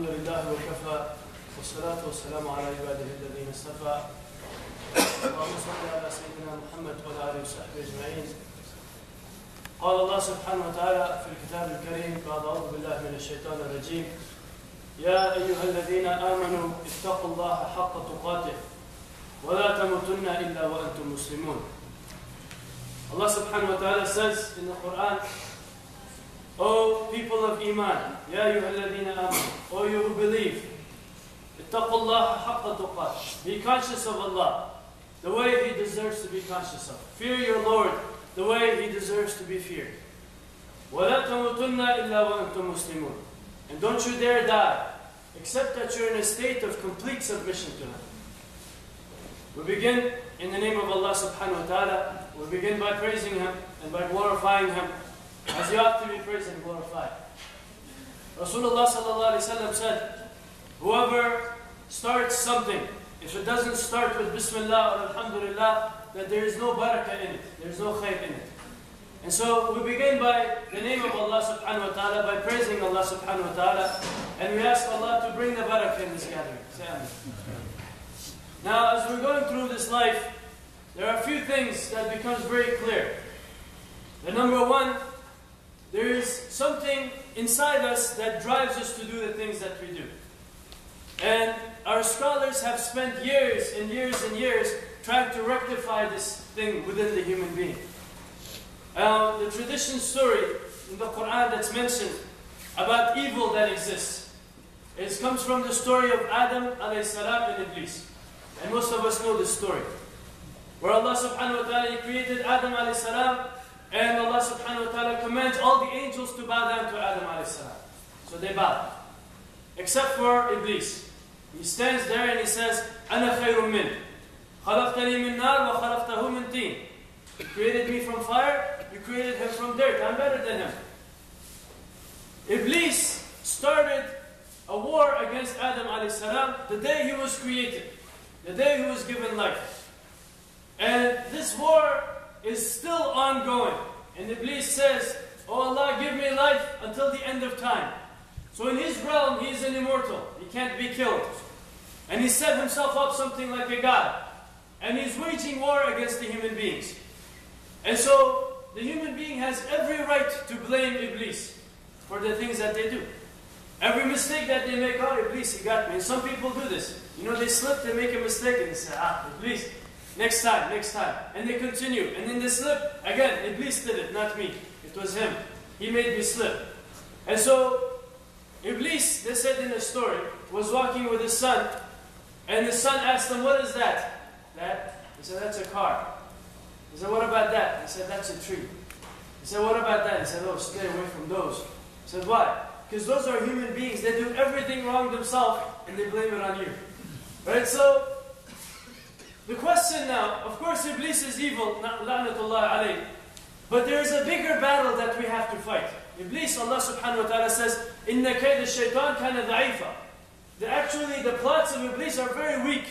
الحمد لله وكفى والصلاة والسلام على عباده الذين اصطفى. اللهم صل على سيدنا محمد وعلى آله وصحبه أجمعين. قال الله سبحانه وتعالى في الكتاب الكريم بعد أعوذ بالله من الشيطان الرجيم يا أيها الذين آمنوا اتقوا الله حق تقاته ولا تموتن إلا وأنتم مسلمون. subhanahu wa ta'ala says in the Quran, O people of Iman, Ya ayyuhalladhina amanu, O you who believe, ittaqullaha haqqa tuqat. Be conscious of Allah, the way He deserves to be conscious of. Fear your Lord, the way He deserves to be feared. وَلَا تَمُوتُنَّ إِلَّا وَأَنْتُمْ مُسْلِمُونَ And don't you dare die, except that you're in a state of complete submission to Him. We begin in the name of Allah subhanahu wa ta'ala. We begin by praising Him and by glorifying Him as you ought to be praised and glorified. Rasulullah sallallahu said, Whoever starts something, if it doesn't start with Bismillah or Alhamdulillah, then there is no barakah in it. There is no khair in it. And so we begin by the name of Allah subhanahu wa ta'ala, by praising Allah subhanahu wa ta'ala, and we ask Allah to bring the barakah in this gathering. Now, as we're going through this life, there are a few things that becomes very clear. The number one, there is something inside us that drives us to do the things that we do. And our scholars have spent years and years and years trying to rectify this thing within the human being. Uh, the tradition story in the Quran that's mentioned about evil that exists, it comes from the story of Adam salam and Iblis. And most of us know this story. Where Allah subhanahu wa ta'ala created Adam salam, and Allah subhanahu wa ta'ala commands all the angels to bow down to Adam alayhi salam. So they bow. Except for Iblis. He stands there and he says, أَنَا خَيْرٌ مِّنْ خَلَقْتَنِي مِنْ نَارٍ وَخَلَقْتَهُ مِنْ طِينٍ You created me from fire, you created him from dirt. I'm better than him. Iblis started a war against Adam alayhi salam the day he was created the day he was given life. And this war is still ongoing. And Iblis says, Oh Allah, give me life until the end of time. So in his realm, he is an immortal. He can't be killed. And he set himself up something like a god. And he's waging war against the human beings. And so the human being has every right to blame Iblis for the things that they do. Every mistake that they make, oh, Iblis, he got me. And some people do this. You know, they slip, they make a mistake, and they say, ah, Iblis, next time, next time. And they continue. And then they slip. Again, Iblis did it, not me. It was him. He made me slip. And so, Iblis, they said in the story, was walking with his son, and the son asked him, what is that? That? He said, that's a car. He said, what about that? He said, that's a tree. He said, what about that? He said, oh, stay away from those. He said, why? Because those are human beings. They do everything wrong themselves, and they blame it on you. Right? So, the question now, of course, Iblis is evil, la'natullah alayh. But there is a bigger battle that we have to fight. Iblis, Allah subhanahu wa ta'ala says, إِنَّ كَيْدَ الشَّيْطَانِ كَانَ ضَعِيفًا Actually, the plots of Iblis are very weak.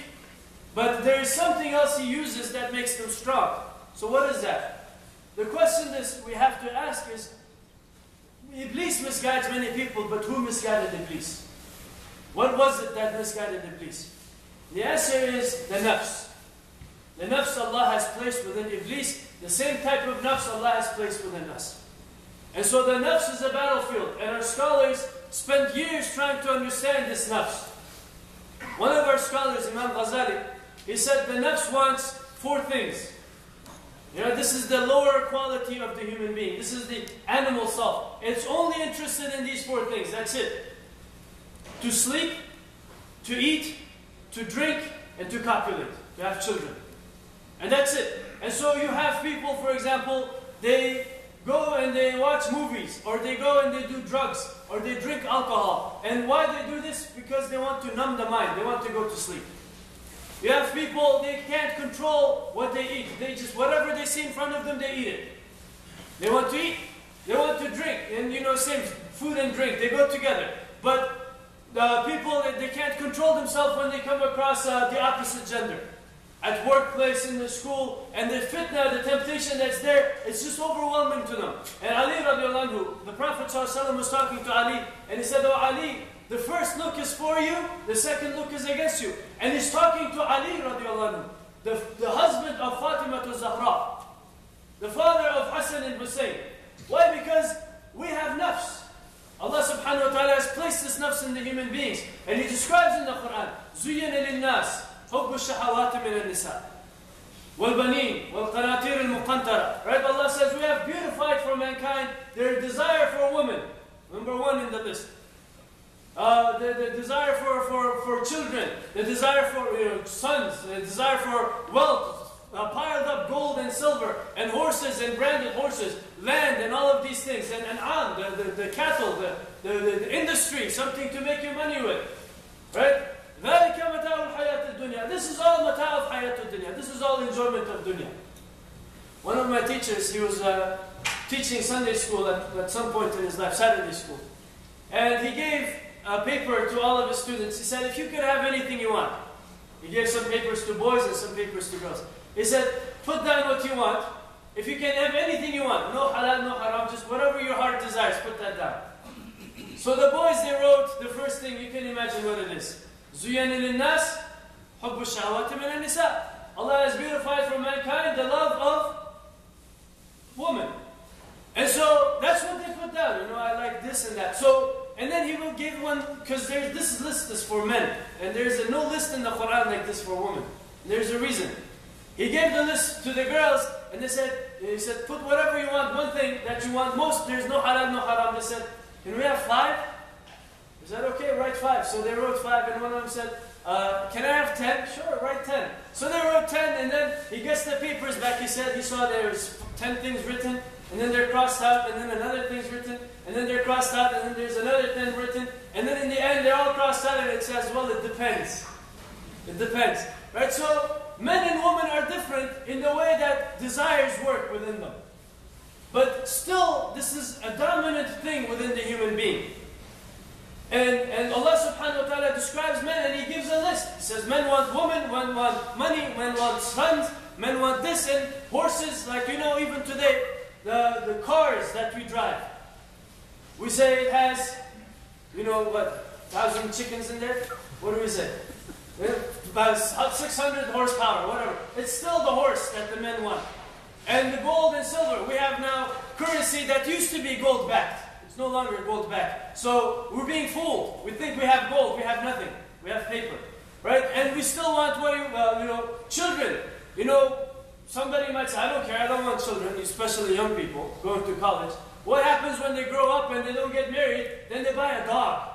But there is something else he uses that makes them strong. So what is that? The question is we have to ask is, Iblis misguides many people, but who misguided Iblis? What was it that misguided Iblis? The answer is the nafs. The nafs Allah has placed within Iblis, the same type of nafs Allah has placed within us. And so the nafs is a battlefield, and our scholars spent years trying to understand this nafs. One of our scholars, Imam Ghazali, he said the nafs wants four things. You know, this is the lower quality of the human being. This is the animal self. It's only interested in these four things. That's it. To sleep, to eat, to drink, and to copulate, to have children. And that's it. And so you have people, for example, they go and they watch movies, or they go and they do drugs, or they drink alcohol. And why they do this? Because they want to numb the mind. They want to go to sleep. You have people, they can't control what they eat. They just, whatever they see in front of them, they eat it. They want to eat, they want to drink. And you know, same food and drink, they go together. But the people, they can't control themselves when they come across uh, the opposite gender At workplace, in the school, and the fitna, the temptation that's there, it's just overwhelming to them. And Ali radiallahu anhu, the Prophet was talking to Ali, and he said, Oh Ali, the first look is for you, the second look is against you. And he's talking to Ali radiallahu anhu, the, the husband of Fatima to Zahra, the father of Hassan and Hussein. Why? Because we have nafs. Allah subhanahu wa ta'ala has placed this nafs in the human beings. And He describes in the Quran, زُيِّنَ لِلنَّاسِ حُبُّ الشَّهَوَاتِ مِنَ النِّسَاءِ وَالْبَنِينَ وَالْقَنَاطِيرِ الْمُقَنْطَرَةِ Right? Allah says, we have beautified for mankind their desire for women. Number one in the list. Uh, the, the desire for, for, for children, the desire for you know, sons, the desire for wealth, uh, piled up gold and silver, and horses and branded horses, land and all of these things, and, and on, the, the, the cattle, the, the, the, industry, something to make your money with. Right? This is all of dunya. This is all enjoyment of dunya. One of my teachers, he was uh, teaching Sunday school at, at some point in his life, Saturday school. And he gave a paper to all of his students. He said, if you could have anything you want. He gave some papers to boys and some papers to girls. He said, put down what you want. If you can have anything you want, no halal, no haram, just whatever your heart desires, put that down. So the boys, they wrote the first thing, you can imagine what it is. Zuyanil nas hubbu shahawati min nisa Allah has beautified for mankind the love of woman. And so that's what they put down. You know, I like this and that. So, and then he will give one, because there's this list is for men, and there's a, no list in the Quran like this for women. And there's a reason. He gave the list to the girls, and they said, he said, put whatever you want, one thing that you want most. There's no haram, no haram. They said, and we have five. He said, okay, write five. So they wrote five, and one of them said, uh, can I have ten? Sure, write ten. So they wrote ten, and then he gets the papers back. He said he saw there was ten things written, and then they're crossed out, and then another thing's written, and then they're crossed out, and then there's another thing written, and then in the end they're all crossed out, and it says, well, it depends. It depends. Right? So, men and women are different in the way that desires work within them. But still, this is a dominant thing within the human being. And, and Allah subhanahu wa ta'ala describes men and He gives a list. He says, men want women, men want money, men want sons, men want this, and horses, like you know, even today, the, the cars that we drive. We say it has, you know, what, thousand chickens in there? What do we say? About uh, 600 horsepower, whatever. It's still the horse that the men want. And the gold and silver, we have now currency that used to be gold backed. No longer gold back. So we're being fooled. We think we have gold, we have nothing. We have paper. Right? And we still want, what, uh, you know, children. You know, Somebody might say, I don't care, I don't want children, especially young people going to college. What happens when they grow up and they don't get married? Then they buy a dog.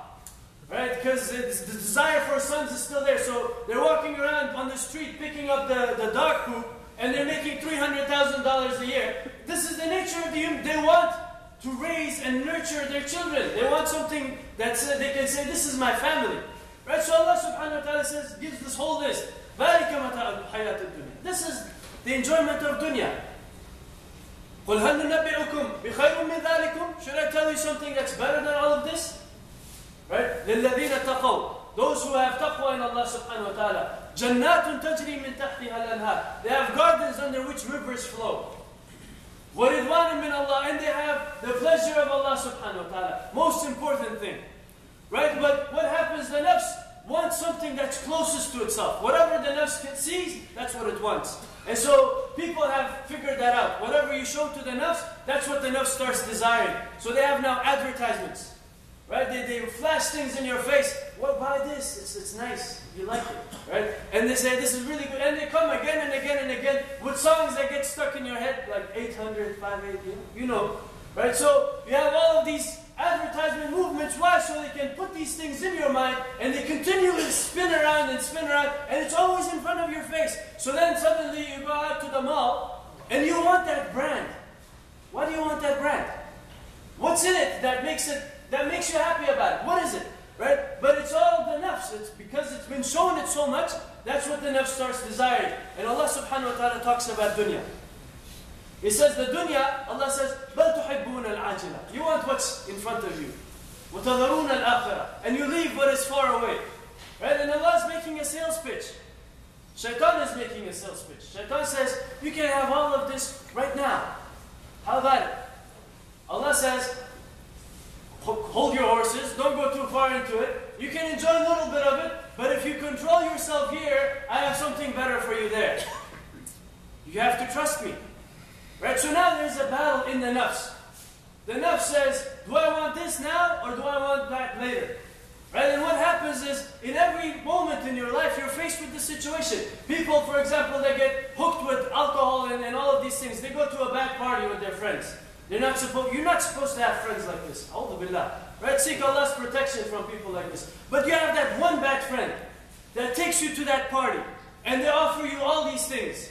Right? Because the desire for sons is still there. So they're walking around on the street picking up the, the dog poop and they're making $300,000 a year. This is the nature of the human. They want to raise and nurture their children. They want something that they can say, This is my family. Right? So Allah subhanahu wa ta'ala says, gives this whole list. This is the enjoyment of dunya. قل هل ننبئكم بخير من ذلكم? Should I tell you something that's better than all of this? Right? للذين اتقوا Those who have taqwa in Allah subhanahu wa ta'ala. جنات تجري من تحتها الأنهار. They have gardens under which rivers flow. وَرِضْوَانٍ مِّنَ Allah, and they have the pleasure of Allah subhanahu wa ta'ala. Most important thing. Right? But what happens? The nafs wants something that's closest to itself. Whatever the nafs sees, that's what it wants. And so people have figured that out. Whatever you show to the nafs, that's what the nafs starts desiring. So they have now advertisements. Right? They, they flash things in your face. Well, buy this. It's, it's nice. You like it. Right? And they say, this is really good. And they come again and again and again with songs that get stuck in your head, like 800, 580, you know. Right? So you have all of these advertisement movements. Why? So they can put these things in your mind and they continually spin around and spin around and it's always in front of your face. So then suddenly you go out to the mall and you want that brand. Why do you want that brand? What's in it that makes it that makes you happy about it? What is it? Right? But it's all the nafs. It's because it's been shown it so much, that's what the nafs starts desiring. And Allah subhanahu wa ta'ala talks about dunya. He says the dunya, Allah says, بَلْ تُحِبُّونَ الْعَاجِلَةِ You want what's in front of you. وَتَذَرُونَ الْآخِرَةِ And you leave what is far away. Right? And Allah is making a sales pitch. Shaitan is making a sales pitch. Shaitan says, you can have all of this right now. How about it? Allah says, hold your horses, don't go too far into it. You can enjoy a little bit of it, but if you control yourself here, I have something better for you there. You have to trust me. Right? So now there's a battle in the nafs. The nafs says, do I want this now or do I want that later? Right? And what happens is, in every moment in your life, you're faced with this situation. People, for example, they get hooked with alcohol and, and all of these things. They go to a bad party with their friends. They're not supposed, you're not supposed to have friends like this. Billah. Right? Seek Allah's protection from people like this. But you have that one bad friend that takes you to that party. And they offer you all these things.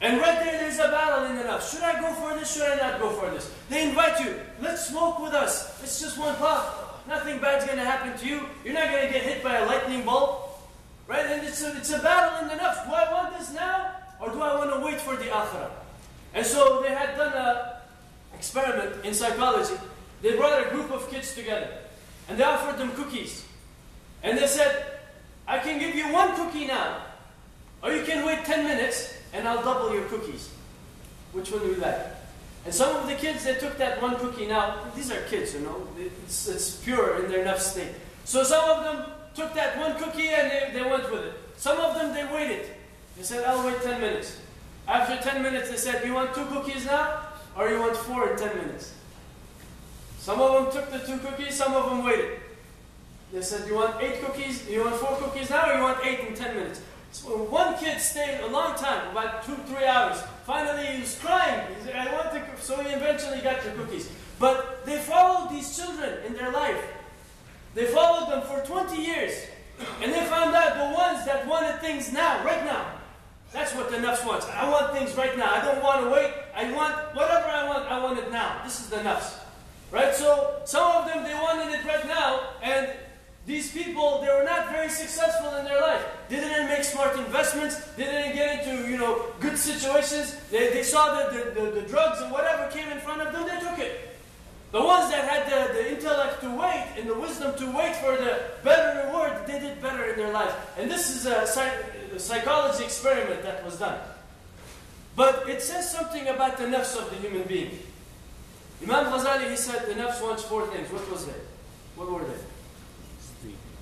And right there, there's a battle in the nafs. Should I go for this? Should I not go for this? They invite you. Let's smoke with us. It's just one puff. Nothing bad's going to happen to you. You're not going to get hit by a lightning bolt. Right? And it's a, it's a battle in the nafs. Do I want this now? Or do I want to wait for the akhirah? And so they had done an experiment in psychology. They brought a group of kids together. And they offered them cookies. And they said, I can give you one cookie now. Or you can wait 10 minutes and I'll double your cookies. Which one do you like? And some of the kids, they took that one cookie. Now, these are kids, you know. It's, it's pure in their nafs state. So some of them took that one cookie and they, they went with it. Some of them, they waited. They said, I'll wait 10 minutes. After 10 minutes, they said, you want two cookies now? Or you want four in 10 minutes? Some of them took the two cookies, some of them waited. They said, you want eight cookies, you want four cookies now, or you want eight in 10 minutes? So one kid stayed a long time, about two, three hours. Finally, he was crying. He said, I want to, so he eventually got the cookies. But they followed these children in their life. They followed them for 20 years. And they found out the ones that wanted things now, right now. That's what the nafs wants. I want things right now. I don't want to wait. I want whatever I want, I want it now. This is the nafs. Right? So some of them, they wanted it right now. And these people, they were not very successful in their life. They didn't make smart investments. They didn't get into, you know, good situations. They, they saw the, the, the, the drugs and whatever came in front of them, they took it. The ones that had the, the intellect to wait and the wisdom to wait for the better reward, they did better in their life. And this is a, a psychology experiment that was done. But it says something about the nafs of the human being. Imam Ghazali, he said the nafs wants four things. What was it? What were they?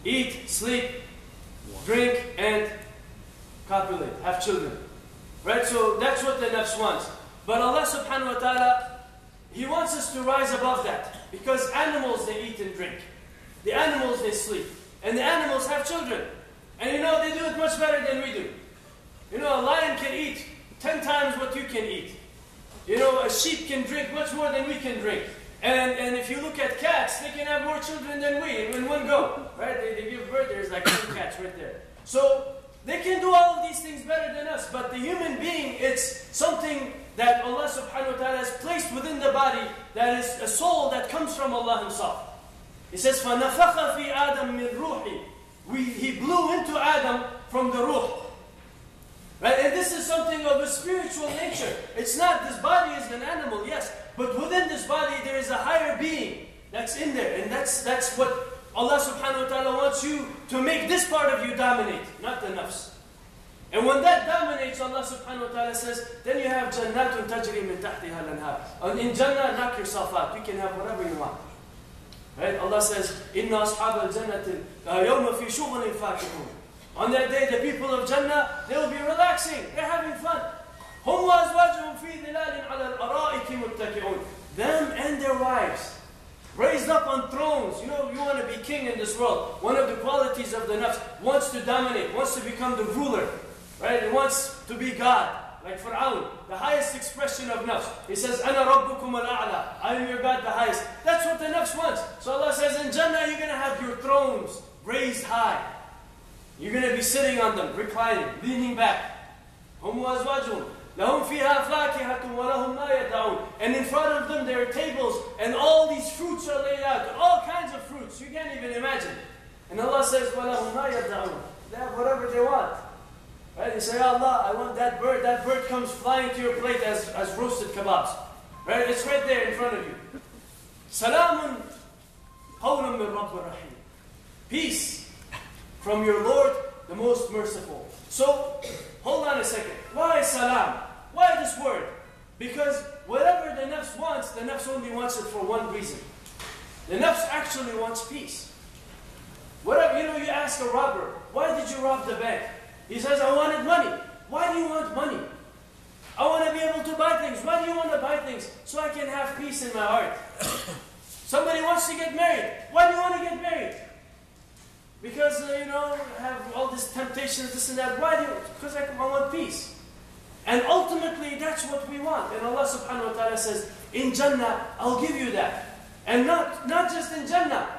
eat, sleep, drink, and copulate, have children. Right? So that's what the nafs wants. But Allah subhanahu wa ta'ala, He wants us to rise above that. Because animals, they eat and drink. The animals, they sleep. And the animals have children. And you know, they do it much better than we do. You know, a lion can eat 10 times what you can eat. You know, a sheep can drink much more than we can drink. And, and if you look at cats, they can have more children than we in one go. Right? They, they give birth, there's like two cats right there. So they can do all of these things better than us. But the human being, it's something that Allah subhanahu wa ta'ala has placed within the body that is a soul that comes from Allah Himself. He says, فَنَفَخَ فِي آدَمْ مِنْ رُوحِ we, He blew into Adam from the ruh. Right? And this is something of a spiritual nature. It's not, this body is an animal, yes. But within this body, there is a higher being that's in there. And that's, that's what Allah subhanahu wa ta'ala wants you to make this part of you dominate, not the nafs. And when that dominates, Allah subhanahu wa ta'ala says, then you have jannatun tajri min tahtiha lanhar. And in Jannah, knock yourself out. You can have whatever you want. Right? Allah says, Inna ashab al-jannati yawma fi shughulin fakihun. On that day, the people of Jannah, they will be relaxing. They're having fun. هم وأزواجهم في ظلال على الأرائك متكئون. Them and their wives. Raised up on thrones. You know, you want to be king in this world. One of the qualities of the nafs wants to dominate, wants to become the ruler. Right? It wants to be God. Like Fir'aun, the highest expression of nafs. He says, أَنَا رَبُّكُمُ الْأَعْلَى I am your God, the highest. That's what the nafs wants. So Allah says, in Jannah, you're going to have your thrones raised high. You're going to be sitting on them, reclining, leaning back. هم وأزواجهم لهم فيها فاكهة ولهم ما يدعون. And in front of them there are tables and all these fruits are laid out. All kinds of fruits. You can't even imagine. And Allah says, وَلَهُمْ مَا يَدَعُونَ They have whatever they want. Right? You say, Allah, I want that bird. That bird comes flying to your plate as, as roasted kebabs. Right? It's right there in front of you. Salamun qawlam min Rahim. Peace from your Lord, the most merciful. So, hold on a second. Why salam? Why this word? Because whatever the nafs wants, the nafs only wants it for one reason. The nafs actually wants peace. Whatever, you know, you ask a robber, why did you rob the bank? He says, I wanted money. Why do you want money? I want to be able to buy things. Why do you want to buy things? So I can have peace in my heart. Somebody wants to get married. Why do you want to get married? Because, uh, you know, I have all these temptations, this and that. Why do you? Because I, I want peace. And ultimately, that's what we want. And Allah subhanahu wa ta'ala says, in Jannah, I'll give you that. And not, not just in Jannah.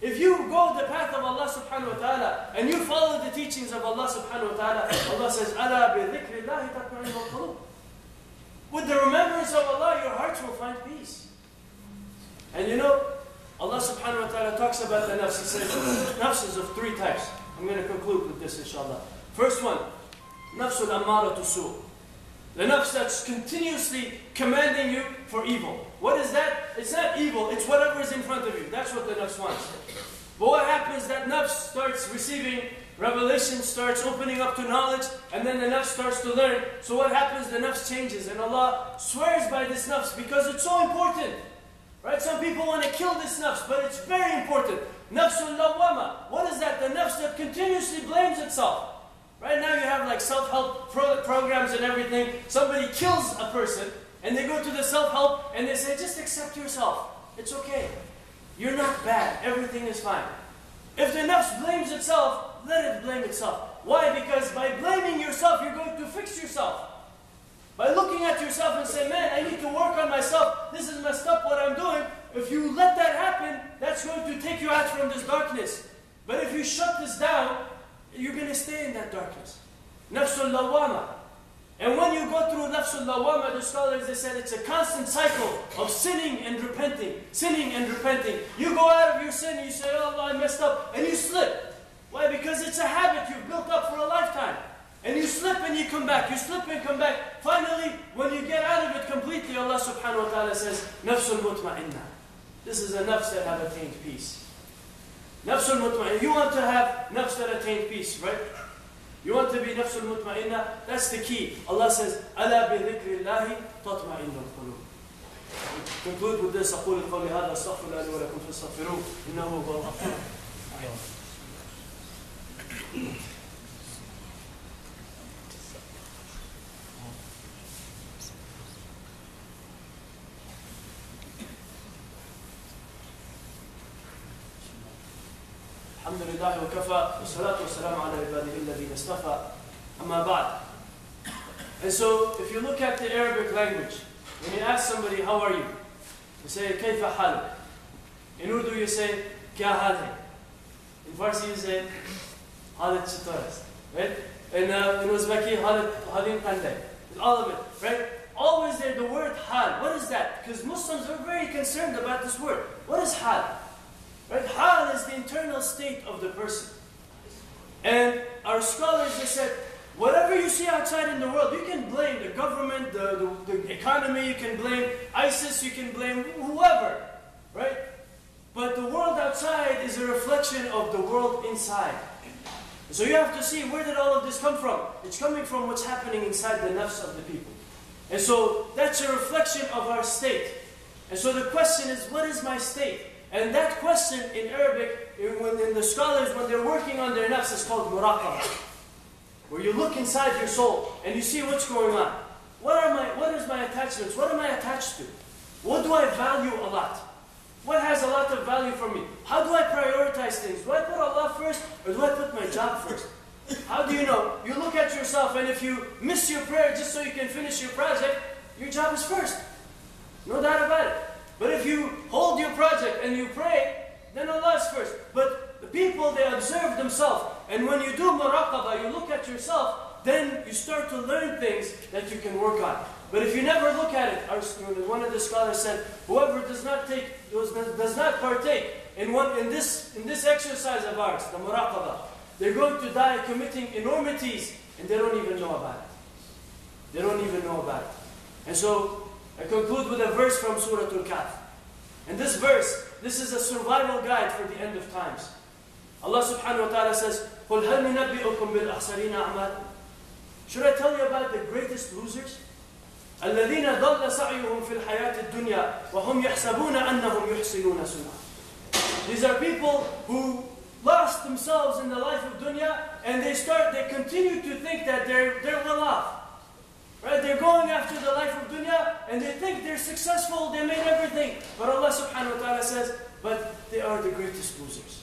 If you go the path of Allah subhanahu wa ta'ala and you follow the teachings of Allah subhanahu wa ta'ala, Allah says, Allah bi With the remembrance of Allah, your hearts will find peace. And you know, Allah subhanahu wa ta'ala talks about the nafs. He says, nafs is of three types. I'm going to conclude with this inshallah. First one, nafsul ammaratu su'. The nafs that's continuously commanding you for evil. What is that? It's not evil, it's whatever is in front of you. That's what the nafs wants. But what happens, that nafs starts receiving revelation, starts opening up to knowledge, and then the nafs starts to learn. So what happens? The nafs changes. And Allah swears by this nafs because it's so important. Right? Some people want to kill this nafs, but it's very important. Nafsul lawwama. What is that? The nafs that continuously blames itself. Right now you have like self-help pro programs and everything. Somebody kills a person and they go to the self-help and they say, just accept yourself. It's okay. You're not bad. Everything is fine. If the nafs blames itself, let it blame itself. Why? Because by blaming yourself, you're going to fix yourself. By looking at yourself and say, man, I need to work on myself. This is messed up what I'm doing. If you let that happen, that's going to take you out from this darkness. But if you shut this down, you're going to stay in that darkness. Nafsul lawama. And when you go through nafsul lawama, the scholars they said it's a constant cycle of sinning and repenting, sinning and repenting. You go out of your sin, you say, oh Allah, I messed up, and you slip. Why? Because it's a habit you've built up for a lifetime. And you slip and you come back, you slip and come back. Finally, when you get out of it completely, Allah subhanahu wa ta'ala says, Nafsul mutma'inna. This is a nafs that have attained peace. Nafsul mutma'inna. You want to have nafs that attain peace, right? You want to be nafsul mutma'inna? That's the key. Allah says, أَلَا بِذِكْرِ اللَّهِ تَطْمَئِنُّ الْقُلُوبِ Conclude with this. أقول قولي هذا أستغفر الله لي ولكم فاستغفروه إنه هو الغفور لله وكفى والصلاة والسلام على عباده الذين اصطفى أما بعد And so if you look at the Arabic language when you ask somebody how are you you say كيف حالك In Urdu you say كيا حال In Farsi you say حالت چطور right? In, uh, in Uzbeki حالت حالين قندai All of it right? Always there the word hal. What is that? Because Muslims are very concerned about this word. What is hal? Right? Hal is the internal state of the person. And our scholars have said, whatever you see outside in the world, you can blame the government, the, the, the economy, you can blame ISIS, you can blame whoever, right? But the world outside is a reflection of the world inside. So you have to see where did all of this come from? It's coming from what's happening inside the nafs of the people. And so that's a reflection of our state. And so the question is, what is my state? And that question in Arabic, when in the scholars, when they're working on their nafs, is called muraqabah. Where you look inside your soul and you see what's going on. What are my what is my attachments? What am I attached to? What do I value a lot? What has a lot of value for me? How do I prioritize things? Do I put Allah first or do I put my job first? How do you know? You look at yourself and if you miss your prayer just so you can finish your project, your job is first. No doubt about it. But if you hold your project and you pray, then Allah is first. But the people, they observe themselves. And when you do muraqabah, you look at yourself, then you start to learn things that you can work on. But if you never look at it, one of the scholars said, whoever does not take, does not partake in one in this in this exercise of ours, the muraqabah, they're going to die committing enormities and they don't even know about it. They don't even know about it. And so I conclude with a verse from Surah Al-Kahf. And this verse, this is a survival guide for the end of times. Allah subhanahu wa ta'ala says, قُلْ هَلْ نُنَبِّئُكُمْ بِالْأَحْسَرِينَ أَعْمَالًا Should I tell you about the greatest losers? الَّذِينَ ضَلَّ سَعْيُهُمْ فِي الْحَيَاةِ الدُّنْيَا وَهُمْ يَحْسَبُونَ أَنَّهُمْ يُحْسِنُونَ سُنَّةً These are people who lost themselves in the life of dunya and they start, they continue to think that they're, they're well off. Right? They're going after the life of dunya and they think they're successful, they made everything. But Allah subhanahu wa ta'ala says, but they are the greatest losers.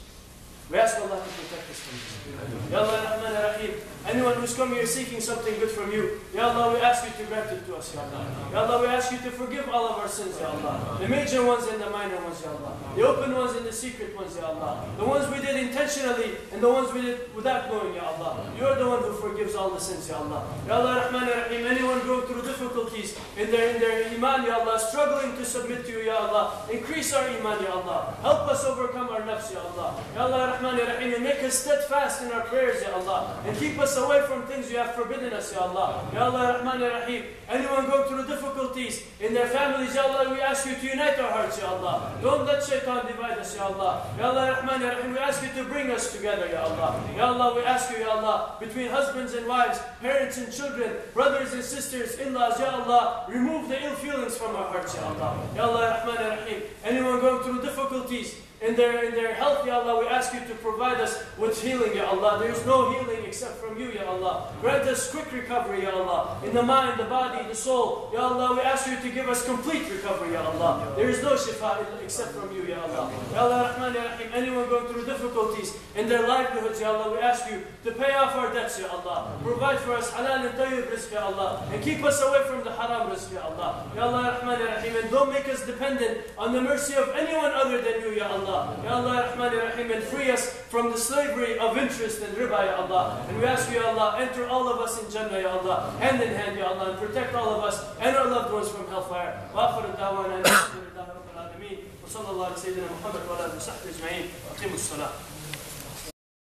We ask Allah to protect us from this. Ya Allah, Rahman Rahim. Anyone who's come here seeking something good from you, Ya Allah, we ask you to grant it to us, Ya Allah. Ya Allah, we ask you to forgive all of our sins, Ya Allah. The major ones and the minor ones, Ya Allah. The open ones and the secret ones, Ya Allah. The ones we did intentionally and the ones we did without knowing, Ya Allah. You are the one who forgives all the sins, Ya Allah. Ya Allah, Rahman Rahim. Anyone going through difficulties in their, in their iman, Ya Allah, struggling to submit to you, Ya Allah. Increase our iman, Ya Allah. Help us overcome our nafs, Ya Allah. Ya Allah, Rahman Rahim. And make us steadfast in our prayers, Ya Allah. And keep us away from things you have forbidden us, Ya Allah. Ya Allah, Rahman Rahim. Anyone going through difficulties in their families, Ya Allah, we ask you to unite our hearts, Ya Allah. Don't let shaitan divide us, Ya Allah. Ya Allah, Rahman Rahim. We ask you to bring us together, Ya Allah. Ya Allah, we ask you, Ya Allah, between husbands and wives, parents and children, brothers and sisters, in-laws, Ya Allah, remove the ill feelings from our hearts, Ya Allah. Ya Allah, Rahman Rahim. Anyone going through difficulties, in their, in their health, Ya Allah, we ask you to provide us with healing, Ya Allah. There is no healing except from you, Ya Allah. Grant us quick recovery, Ya Allah. In the mind, the body, the soul, Ya Allah, we ask you to give us complete recovery, Ya Allah. There is no shifa except from you, Ya Allah. Ya Allah, Rahman, Ya Rahim. Anyone going through difficulties in their livelihoods, Ya Allah, we ask you to pay off our debts, Ya Allah. Provide for us halal and tayyib rizq, Ya Allah. And keep us away from the haram rizq, Ya Allah. Ya Allah, Rahman, Ya Rahim. And don't make us dependent on the mercy of anyone other than you, Ya Allah. Ya Allah, Rahman, Ya Rahim, and free us from the slavery of interest and riba, Ya Allah. And we ask you, Ya Allah, enter all of us in Jannah, Ya Allah, hand in hand, Ya Allah, and protect all of us and our loved ones from hellfire. وآخر الدعوانا أن الحمد لله رب العالمين وصلى الله على سيدنا محمد وعلى آله وصحبه أجمعين وأقيموا الصلاة